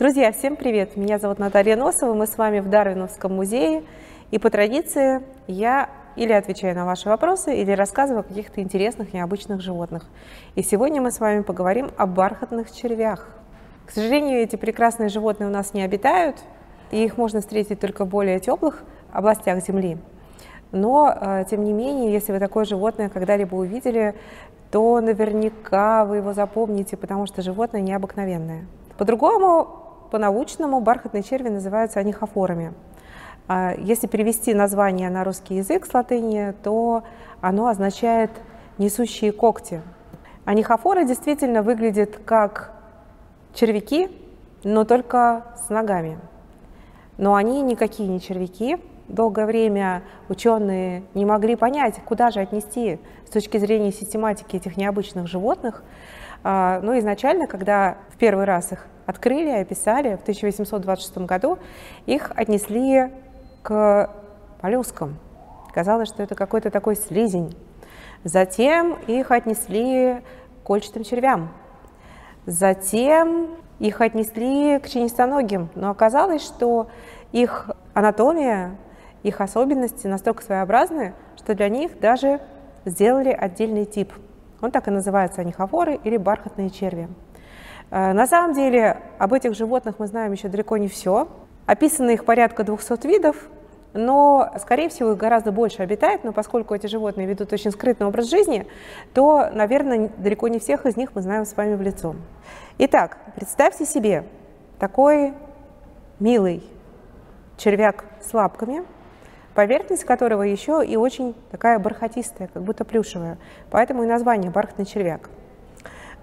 Друзья, всем привет! Меня зовут Наталья Носова, мы с вами в Дарвиновском музее. И по традиции я или отвечаю на ваши вопросы, или рассказываю о каких-то интересных, необычных животных. И сегодня мы с вами поговорим о бархатных червях. К сожалению, эти прекрасные животные у нас не обитают, и их можно встретить только в более теплых областях Земли. Но, э, тем не менее, если вы такое животное когда-либо увидели, то наверняка вы его запомните, потому что животное необыкновенное. По-другому, по-научному, бархатные черви называются анихофорами. А если перевести название на русский язык с латыни, то оно означает «несущие когти». Анихофоры действительно выглядят как червяки, но только с ногами. Но они никакие не червяки. Долгое время ученые не могли понять, куда же отнести с точки зрения систематики этих необычных животных. А, но изначально, когда в первый раз их открыли описали в 1826 году, их отнесли к моллюскам. Казалось, что это какой-то такой слизень. Затем их отнесли к кольчатым червям. Затем их отнесли к членистоногим, но оказалось, что их анатомия, их особенности настолько своеобразны, что для них даже сделали отдельный тип. Он так и называется анихофоры или бархатные черви. Э, на самом деле об этих животных мы знаем еще далеко не все. Описано их порядка 200 видов, но, скорее всего, их гораздо больше обитает, но поскольку эти животные ведут очень скрытный образ жизни, то, наверное, далеко не всех из них мы знаем с вами в лицо. Итак, представьте себе такой милый червяк с лапками, поверхность которого еще и очень такая бархатистая, как будто плюшевая. Поэтому и название бархатный червяк.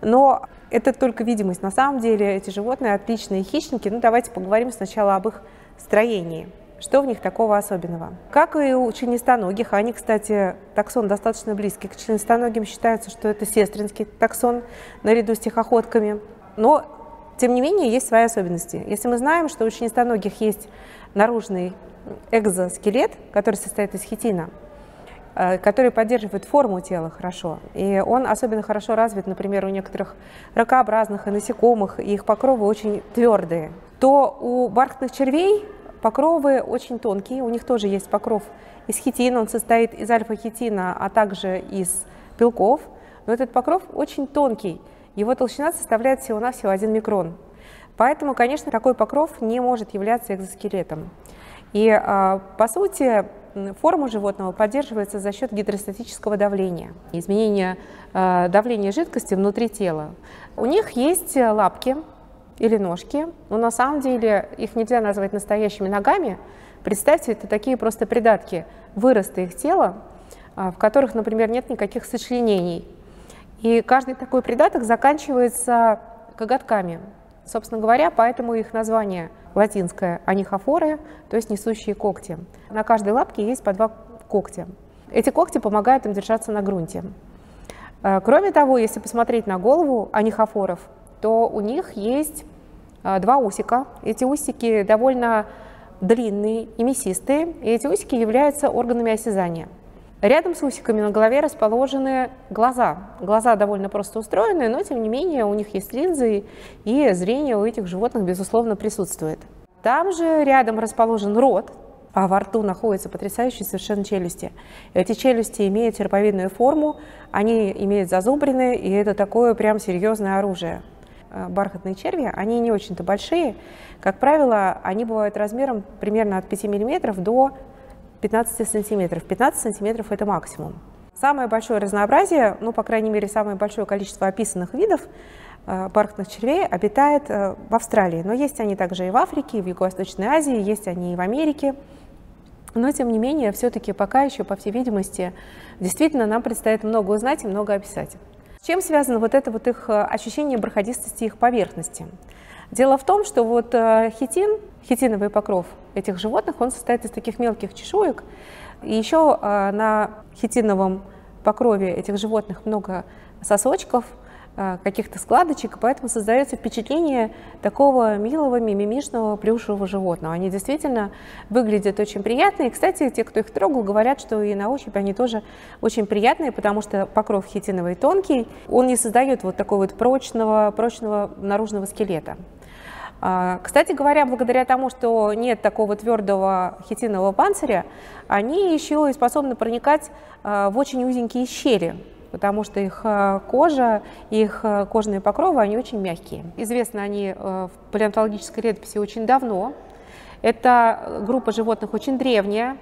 Но это только видимость. На самом деле эти животные отличные хищники. Ну, давайте поговорим сначала об их строении. Что в них такого особенного? Как и у членистоногих, они, кстати, таксон достаточно близкий к членистоногим, считается, что это сестринский таксон наряду с тихоходками. Но, тем не менее, есть свои особенности. Если мы знаем, что у членистоногих есть наружный экзоскелет, который состоит из хитина, э, который поддерживает форму тела хорошо. И он особенно хорошо развит, например, у некоторых ракообразных и насекомых, и их покровы очень твердые. То у бархатных червей покровы очень тонкие, у них тоже есть покров из хитина, он состоит из альфа-хитина, а также из белков, но этот покров очень тонкий, его толщина составляет всего-навсего 1 микрон. Поэтому, конечно, такой покров не может являться экзоскелетом. И, а, по сути, форма животного поддерживается за счет гидростатического давления, изменения а, давления жидкости внутри тела. У них есть лапки или ножки, но на самом деле их нельзя назвать настоящими ногами. Представьте, это такие просто придатки выроста их тела, а, в которых, например, нет никаких сочленений. И каждый такой придаток заканчивается коготками. Собственно говоря, поэтому их название латинское анихофоры, то есть несущие когти. На каждой лапке есть по два когтя. Эти когти помогают им держаться на грунте. Э, кроме того, если посмотреть на голову анихофоров, то у них есть э, два усика. Эти усики довольно длинные и мясистые, и эти усики являются органами осязания. Рядом с усиками на голове расположены глаза. Глаза довольно просто устроены, но тем не менее у них есть линзы, и зрение у этих животных, безусловно, присутствует. Там же рядом расположен рот, а во рту находятся потрясающие совершенно челюсти. Эти челюсти имеют серповидную форму, они имеют зазубрины, и это такое прям серьезное оружие. Э, бархатные черви, они не очень-то большие. Как правило, они бывают размером примерно от 5 мм до 15 сантиметров. 15 сантиметров – это максимум. Самое большое разнообразие, ну, по крайней мере, самое большое количество описанных видов э, бархатных червей обитает э, в Австралии. Но есть они также и в Африке, и в Юго-Восточной Азии, есть они и в Америке. Но, тем не менее, все-таки пока еще, по всей видимости, действительно нам предстоит много узнать и много описать. С чем связано вот это вот их э, ощущение бархатистости их поверхности? Дело в том, что вот э, хитин, хитиновый покров этих животных, он состоит из таких мелких чешуек. И еще э, на хитиновом покрове этих животных много сосочков, э, каких-то складочек, поэтому создается впечатление такого милого, мимимишного, плюшевого животного. Они действительно выглядят очень приятно. И, кстати, те, кто их трогал, говорят, что и на ощупь они тоже очень приятные, потому что покров хитиновый тонкий, он не создает вот такого вот прочного, прочного наружного скелета. А, кстати говоря, благодаря тому, что нет такого твердого хитинового панциря, они еще и способны проникать а, в очень узенькие щели, потому что их а, кожа, их кожные покровы, они очень мягкие. Известны они в палеонтологической летописи очень давно. Это группа животных очень древняя,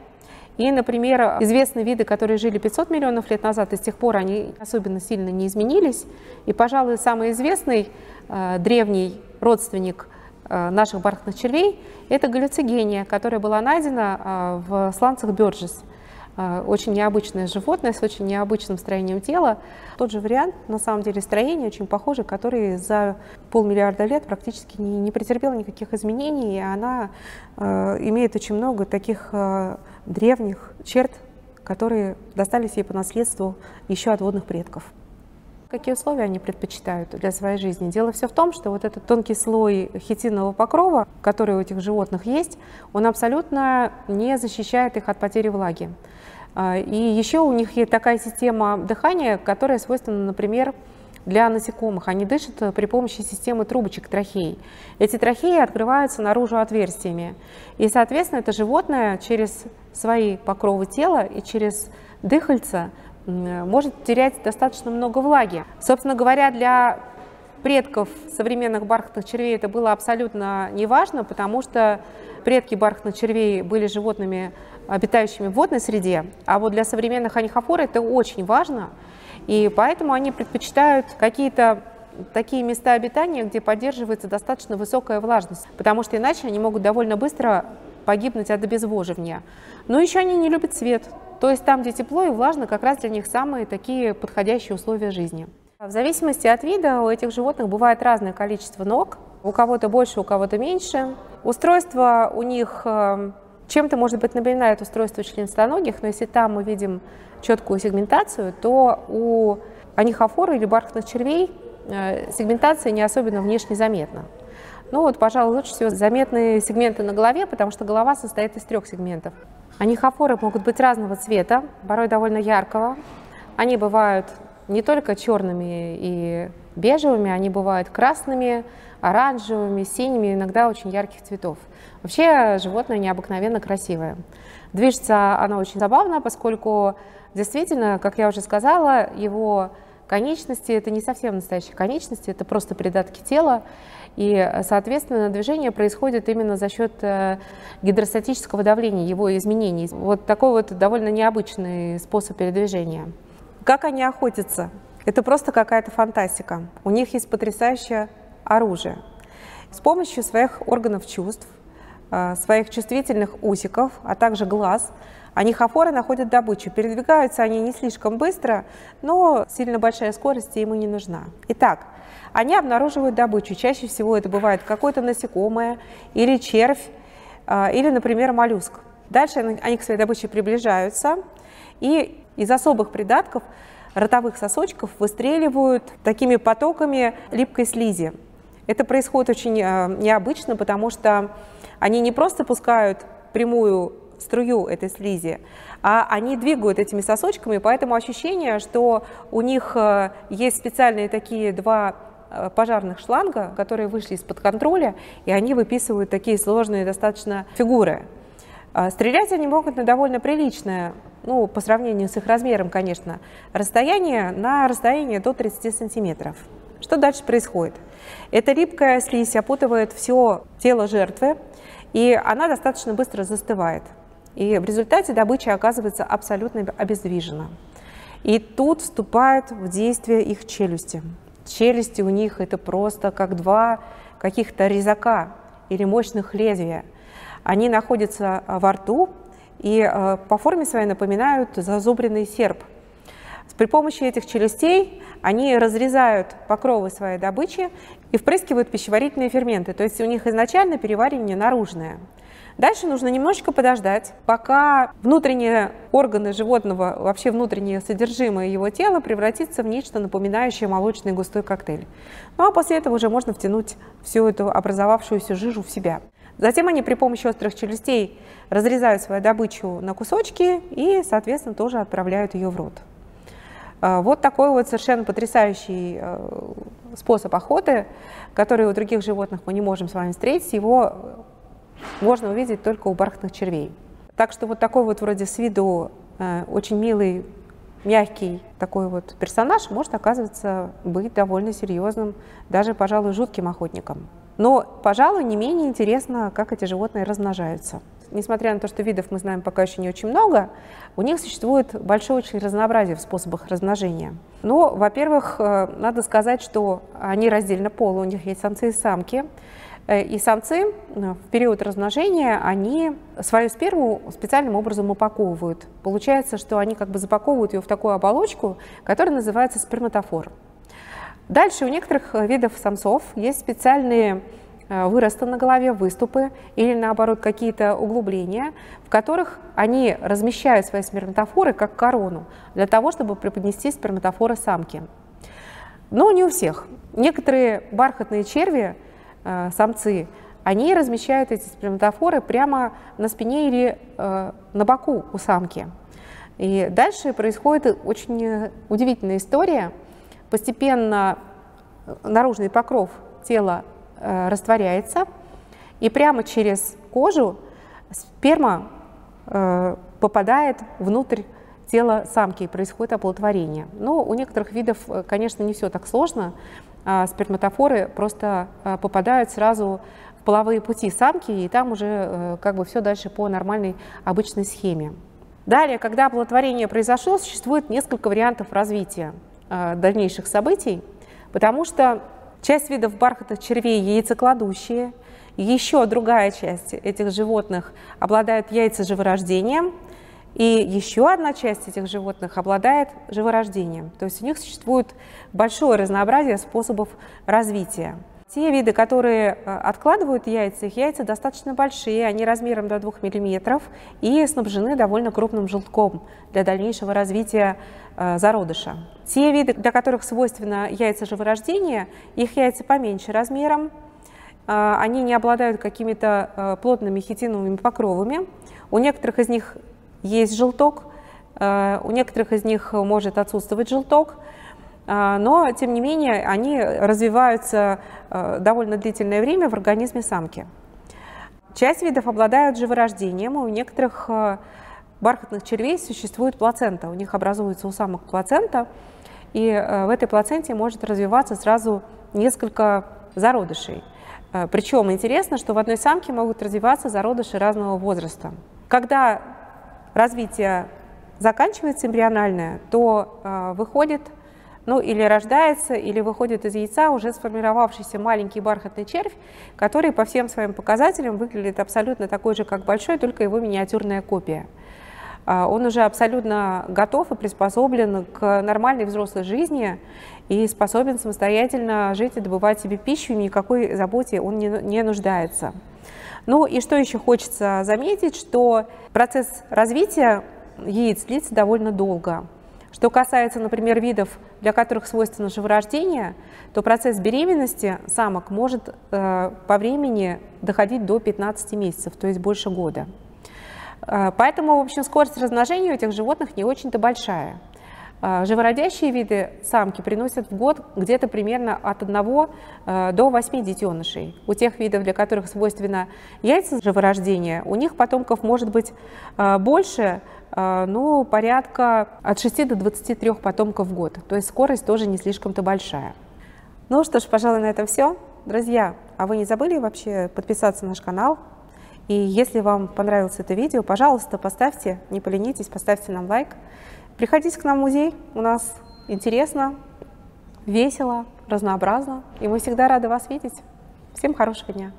и, например, известные виды, которые жили 500 миллионов лет назад, и с тех пор они особенно сильно не изменились. И, пожалуй, самый известный э, древний родственник наших бархатных червей – это галлюцигения, которая была найдена э, в сланцах Бёрджес. Э, очень необычное животное с очень необычным строением тела. Тот же вариант, на самом деле, строения очень похожи, который за полмиллиарда лет практически не, не претерпел никаких изменений, и она э, имеет очень много таких э, древних черт, которые достались ей по наследству еще от водных предков. Какие условия они предпочитают для своей жизни? Дело все в том, что вот этот тонкий слой хитинового покрова, который у этих животных есть, он абсолютно не защищает их от потери влаги. А, и еще у них есть такая система дыхания, которая свойственна, например, для насекомых. Они дышат при помощи системы трубочек трахей. Эти трахеи открываются наружу отверстиями. И, соответственно, это животное через свои покровы тела и через дыхальца может терять достаточно много влаги. Собственно говоря, для предков современных бархатных червей это было абсолютно неважно, потому что предки бархатных червей были животными, обитающими в водной среде, а вот для современных анихофор это очень важно, и поэтому они предпочитают какие-то такие места обитания, где поддерживается достаточно высокая влажность, потому что иначе они могут довольно быстро погибнуть от обезвоживания. Но еще они не любят свет, то есть там, где тепло и влажно, как раз для них самые такие подходящие условия жизни. В зависимости от вида у этих животных бывает разное количество ног, у кого-то больше, у кого-то меньше. Устройство у них э, чем-то, может быть, напоминает устройство членистоногих, но если там мы видим четкую сегментацию, то у анихофор или бархатных червей э, сегментация не особенно внешне заметна. Ну вот, пожалуй, лучше всего заметные сегменты на голове, потому что голова состоит из трех сегментов. Анихофоры могут быть разного цвета, порой довольно яркого. Они бывают не только черными и бежевыми, они бывают красными, оранжевыми, синими, иногда очень ярких цветов. Вообще животное необыкновенно красивое. Движется оно очень забавно, поскольку действительно, как я уже сказала, его конечности – это не совсем настоящие конечности, это просто придатки тела. И, соответственно, движение происходит именно за счет э, гидростатического давления, его изменений. Вот такой вот довольно необычный способ передвижения. Как они охотятся? Это просто какая-то фантастика. У них есть потрясающее оружие. С помощью своих органов чувств, своих чувствительных усиков, а также глаз – Анихофоры находят добычу. Передвигаются они не слишком быстро, но сильно большая скорость ему не нужна. Итак, они обнаруживают добычу. Чаще всего это бывает какое-то насекомое или червь, а, или, например, моллюск. Дальше они к своей добыче приближаются, и из особых придатков ротовых сосочков выстреливают такими потоками липкой слизи. Это происходит очень а, необычно, потому что они не просто пускают прямую струю этой слизи, а они двигают этими сосочками, поэтому ощущение, что у них э, есть специальные такие два э, пожарных шланга, которые вышли из-под контроля, и они выписывают такие сложные достаточно фигуры. А стрелять они могут на довольно приличное, ну, по сравнению с их размером, конечно, расстояние, на расстояние до 30 сантиметров. Что дальше происходит? Эта липкая слизь опутывает все тело жертвы, и она достаточно быстро застывает. И в результате добыча оказывается абсолютно обездвижена. И тут вступают в действие их челюсти. Челюсти у них это просто как два каких-то резака или мощных лезвия. Они находятся во рту и э, по форме своей напоминают зазубренный серп. При помощи этих челюстей они разрезают покровы своей добычи и впрыскивают пищеварительные ферменты. То есть у них изначально переваривание наружное. Дальше нужно немножечко подождать, пока внутренние органы животного, вообще внутреннее содержимое его тела превратится в нечто напоминающее молочный густой коктейль. Ну а после этого уже можно втянуть всю эту образовавшуюся жижу в себя. Затем они при помощи острых челюстей разрезают свою добычу на кусочки и, соответственно, тоже отправляют ее в рот. Вот такой вот совершенно потрясающий способ охоты, который у других животных мы не можем с вами встретить, его можно увидеть только у бархатных червей. Так что вот такой вот вроде с виду очень милый мягкий такой вот персонаж может, оказываться, быть довольно серьезным, даже, пожалуй, жутким охотником. Но, пожалуй, не менее интересно, как эти животные размножаются. Несмотря на то, что видов мы знаем пока еще не очень много, у них существует большое очень разнообразие в способах размножения. Но, во-первых, э, надо сказать, что они раздельно полы, у них есть самцы и самки. Э, и самцы э, в период размножения, они свою сперму специальным образом упаковывают. Получается, что они как бы запаковывают ее в такую оболочку, которая называется сперматофор. Дальше у некоторых видов самцов есть специальные выросты на голове, выступы или наоборот какие-то углубления, в которых они размещают свои сперматофоры как корону для того, чтобы преподнести сперматофоры самки. Но не у всех. Некоторые бархатные черви Э, самцы, они размещают эти сперматофоры прямо на спине или э, на боку у самки. И дальше происходит очень удивительная история. Постепенно наружный покров тела э, растворяется, и прямо через кожу сперма э, попадает внутрь тела самки и происходит оплодотворение. Но у некоторых видов, э, конечно, не все так сложно. А, сперматофоры просто попадают сразу в половые пути самки, и там уже э, как бы все дальше по нормальной обычной схеме. Далее, когда оплодотворение произошло, существует несколько вариантов развития дальнейших событий, потому что часть видов бархатных червей яйцекладущие, еще другая часть этих животных обладают яйцеживорождением, и еще одна часть этих животных обладает живорождением. То есть у них существует большое разнообразие способов развития. Те виды, которые э, откладывают яйца, их яйца достаточно большие, они размером до 2 мм и снабжены довольно крупным желтком для дальнейшего развития э, зародыша. Те виды, для которых свойственно яйца живорождения, их яйца поменьше размером, э, они не обладают какими-то плотными хитиновыми покровами. У некоторых из них есть желток, у некоторых из них может отсутствовать желток, но, тем не менее, они развиваются довольно длительное время в организме самки. Часть видов обладают живорождением, у некоторых бархатных червей существует плацента, у них образуется у самок плацента, и в этой плаценте может развиваться сразу несколько зародышей. Причем интересно, что в одной самке могут развиваться зародыши разного возраста. Когда развитие заканчивается эмбриональное, то э, выходит, ну или рождается, или выходит из яйца уже сформировавшийся маленький бархатный червь, который по всем своим показателям выглядит абсолютно такой же, как большой, только его миниатюрная копия. Э, он уже абсолютно готов и приспособлен к нормальной взрослой жизни и способен самостоятельно жить и добывать себе пищу, и никакой заботе он не, не нуждается. Ну и что еще хочется заметить, что процесс развития яиц длится довольно долго. Что касается, например, видов, для которых свойственно живорождение, то процесс беременности самок может э, по времени доходить до 15 месяцев, то есть больше года. Э, поэтому, в общем, скорость размножения у этих животных не очень-то большая. А, живородящие виды самки приносят в год где-то примерно от 1 э, до 8 детенышей. У тех видов, для которых свойственно яйца живорождения, у них потомков может быть э, больше, э, ну, порядка от 6 до 23 потомков в год. То есть скорость тоже не слишком-то большая. Ну что ж, пожалуй, на этом все. Друзья, а вы не забыли вообще подписаться на наш канал? И если вам понравилось это видео, пожалуйста, поставьте, не поленитесь, поставьте нам лайк. Приходите к нам в музей, у нас интересно, весело, разнообразно, и мы всегда рады вас видеть. Всем хорошего дня!